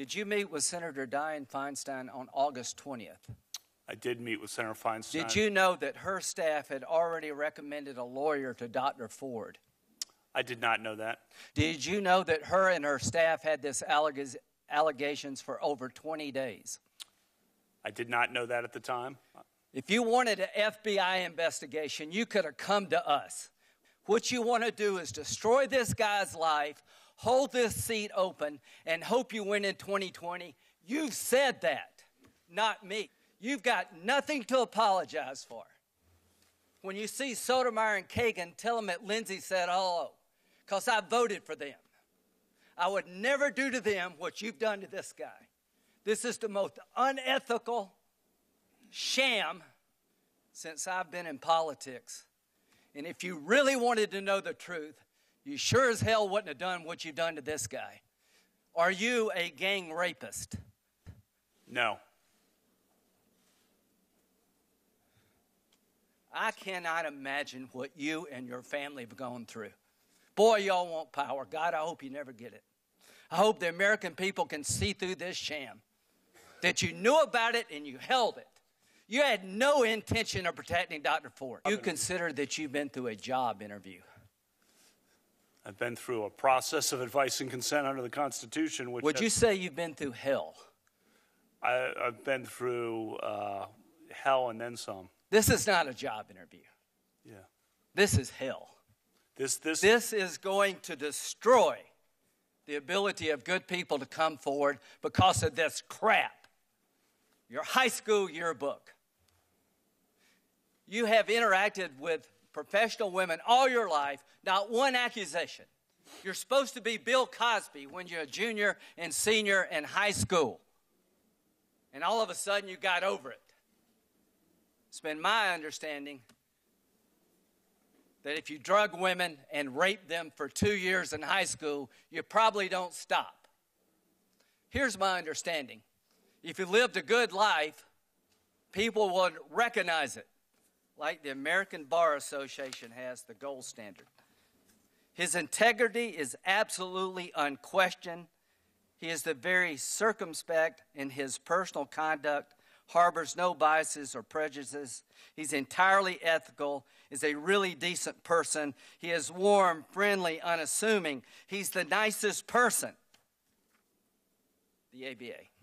Did you meet with Senator Dianne Feinstein on August 20th? I did meet with Senator Feinstein. Did you know that her staff had already recommended a lawyer to Dr. Ford? I did not know that. Did you know that her and her staff had this alleg- allegations for over 20 days? I did not know that at the time. If you wanted an FBI investigation, you could have come to us. What you want to do is destroy this guy's life, hold this seat open, and hope you win in 2020. You've said that, not me. You've got nothing to apologize for. When you see Sotomayor and Kagan, tell them that Lindsey said hello, because I voted for them. I would never do to them what you've done to this guy. This is the most unethical sham since I've been in politics. And if you really wanted to know the truth, you sure as hell wouldn't have done what you've done to this guy. Are you a gang rapist? No. I cannot imagine what you and your family have gone through. Boy, y'all want power. God, I hope you never get it. I hope the American people can see through this sham that you knew about it and you held it. You had no intention of protecting Dr. Ford. You consider that you've been through a job interview. I've been through a process of advice and consent under the Constitution, which Would has- you say you've been through hell? I, I've been through uh, hell and then some. This is not a job interview. Yeah. This is hell. This this This is going to destroy the ability of good people to come forward because of this crap. Your high school yearbook. You have interacted with professional women all your life, not one accusation. You're supposed to be Bill Cosby when you're a junior and senior in high school. And all of a sudden you got over it. It's been my understanding that if you drug women and rape them for two years in high school, you probably don't stop. Here's my understanding if you lived a good life, people would recognize it, like the American Bar Association has the gold standard. His integrity is absolutely unquestioned. He is the very circumspect in his personal conduct, harbors no biases or prejudices. He's entirely ethical, is a really decent person. He is warm, friendly, unassuming. He's the nicest person. The ABA.